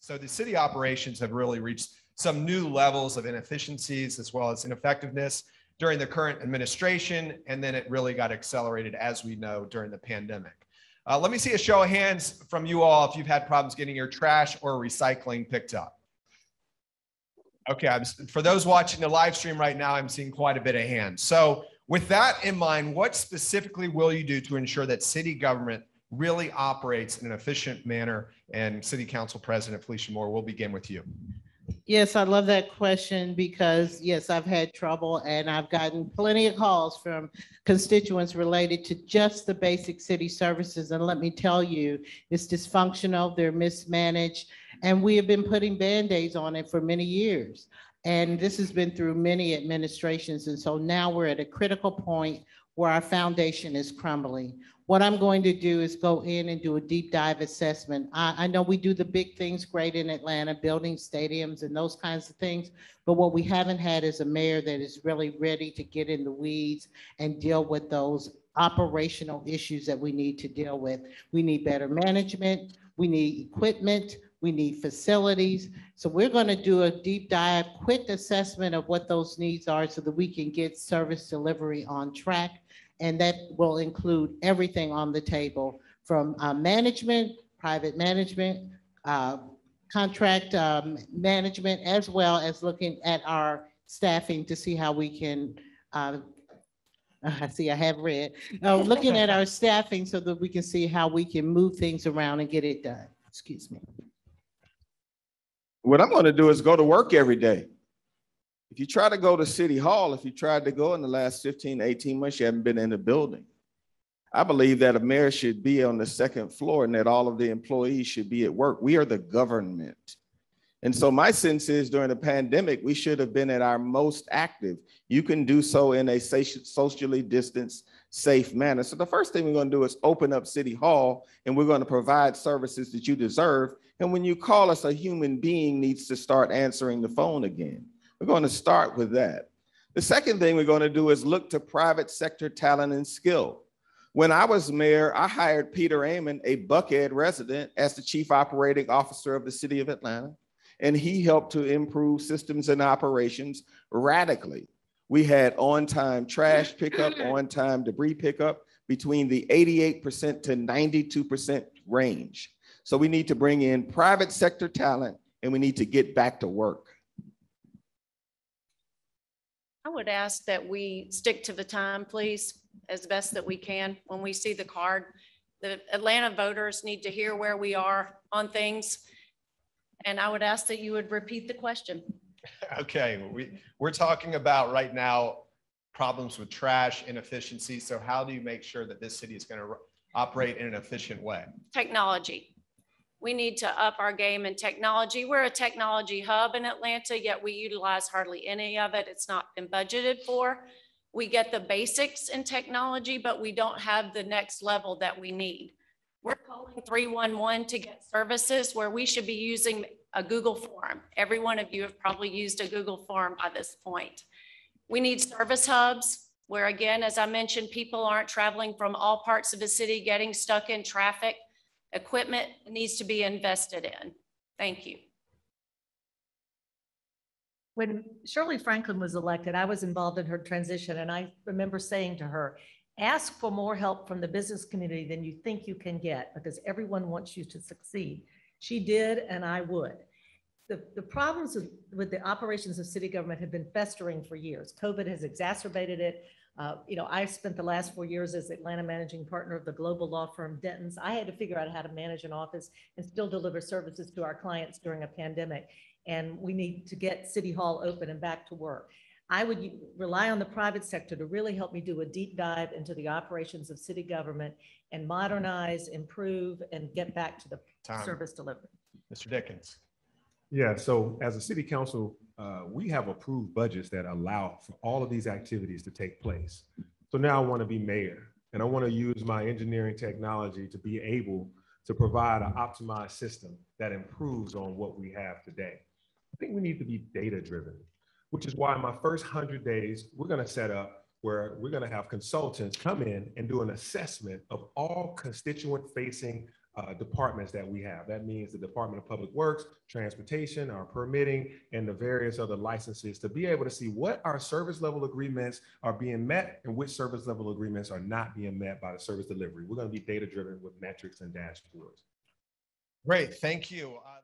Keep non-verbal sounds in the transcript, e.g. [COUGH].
So the city operations have really reached some new levels of inefficiencies as well as ineffectiveness during the current administration, and then it really got accelerated, as we know, during the pandemic. Uh, let me see a show of hands from you all if you've had problems getting your trash or recycling picked up. Okay, I'm, for those watching the live stream right now, I'm seeing quite a bit of hands. So, with that in mind, what specifically will you do to ensure that city government really operates in an efficient manner? And City Council President Felicia Moore, we'll begin with you. Yes, I love that question because yes, I've had trouble and I've gotten plenty of calls from constituents related to just the basic city services. And let me tell you, it's dysfunctional, they're mismanaged, and we have been putting Band-Aids on it for many years. And this has been through many administrations. And so now we're at a critical point where our foundation is crumbling. What I'm going to do is go in and do a deep dive assessment. I, I know we do the big things great in Atlanta, building stadiums and those kinds of things. But what we haven't had is a mayor that is really ready to get in the weeds and deal with those operational issues that we need to deal with. We need better management, we need equipment, we need facilities. So we're going to do a deep dive, quick assessment of what those needs are so that we can get service delivery on track. And that will include everything on the table from uh, management, private management, uh, contract um, management, as well as looking at our staffing to see how we can, uh, [LAUGHS] I see I have read, uh, looking at our staffing so that we can see how we can move things around and get it done. Excuse me. What I'm going to do is go to work every day. If you try to go to City Hall, if you tried to go in the last 15, 18 months, you haven't been in the building. I believe that a mayor should be on the second floor and that all of the employees should be at work. We are the government. And so my sense is during the pandemic, we should have been at our most active. You can do so in a socially distanced, safe manner. So the first thing we're going to do is open up City Hall and we're going to provide services that you deserve. And when you call us, a human being needs to start answering the phone again. We're going to start with that. The second thing we're going to do is look to private sector talent and skill. When I was mayor, I hired Peter Aman, a Buckhead resident, as the chief operating officer of the city of Atlanta, and he helped to improve systems and operations radically. We had on-time trash pickup, [CLEARS THROAT] on-time debris pickup between the 88% to 92% range. So we need to bring in private sector talent and we need to get back to work. I would ask that we stick to the time, please, as best that we can when we see the card. The Atlanta voters need to hear where we are on things. And I would ask that you would repeat the question. [LAUGHS] Okay, we, we're talking about right now problems with trash, inefficiency. So how do you make sure that this city is going to operate in an efficient way? Technology. We need to up our game in technology. We're a technology hub in Atlanta, yet we utilize hardly any of it. It's not been budgeted for. We get the basics in technology, but we don't have the next level that we need. We're calling 311 to get services where we should be using a Google form. Every one of you have probably used a Google form by this point. We need service hubs where again, as I mentioned, people aren't traveling from all parts of the city, getting stuck in traffic equipment needs to be invested in. Thank you. When Shirley Franklin was elected, I was involved in her transition, and I remember saying to her, ask for more help from the business community than you think you can get because everyone wants you to succeed. She did, and I would. The, the problems with, with the operations of city government have been festering for years. COVID has exacerbated it. Uh, you know, I spent the last four years as Atlanta managing partner of the global law firm Dentons. I had to figure out how to manage an office and still deliver services to our clients during a pandemic. And we need to get City Hall open and back to work. I would rely on the private sector to really help me do a deep dive into the operations of city government and modernize, improve, and get back to the Time. service delivery. Mr. Dickens. Yeah, so as a city council, uh, we have approved budgets that allow for all of these activities to take place. So now I want to be mayor and I want to use my engineering technology to be able to provide an optimized system that improves on what we have today. I think we need to be data driven, which is why in my first 100 days, we're going to set up where we're going to have consultants come in and do an assessment of all constituent facing uh, departments that we have. That means the Department of Public Works, Transportation, our permitting, and the various other licenses to be able to see what our service level agreements are being met and which service level agreements are not being met by the service delivery. We're going to be data driven with metrics and dashboards. Great, thank you. Uh,